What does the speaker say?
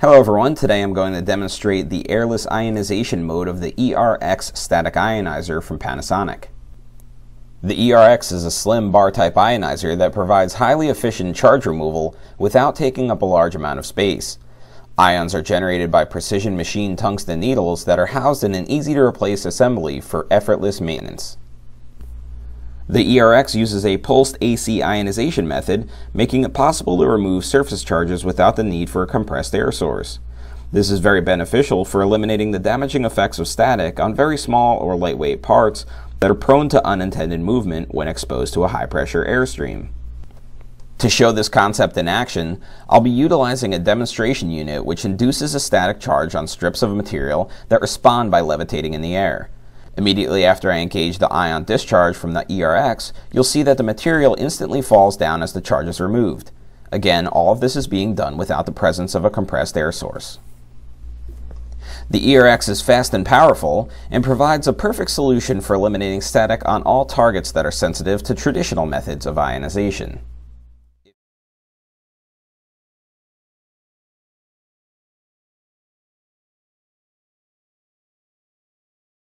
Hello everyone, today I'm going to demonstrate the airless ionization mode of the ERX static ionizer from Panasonic. The ERX is a slim bar type ionizer that provides highly efficient charge removal without taking up a large amount of space. Ions are generated by precision machine tungsten needles that are housed in an easy to replace assembly for effortless maintenance. The ERX uses a pulsed AC ionization method, making it possible to remove surface charges without the need for a compressed air source. This is very beneficial for eliminating the damaging effects of static on very small or lightweight parts that are prone to unintended movement when exposed to a high pressure airstream. To show this concept in action, I'll be utilizing a demonstration unit which induces a static charge on strips of material that respond by levitating in the air. Immediately after I engage the ion discharge from the ERX, you'll see that the material instantly falls down as the charge is removed. Again, all of this is being done without the presence of a compressed air source. The ERX is fast and powerful and provides a perfect solution for eliminating static on all targets that are sensitive to traditional methods of ionization.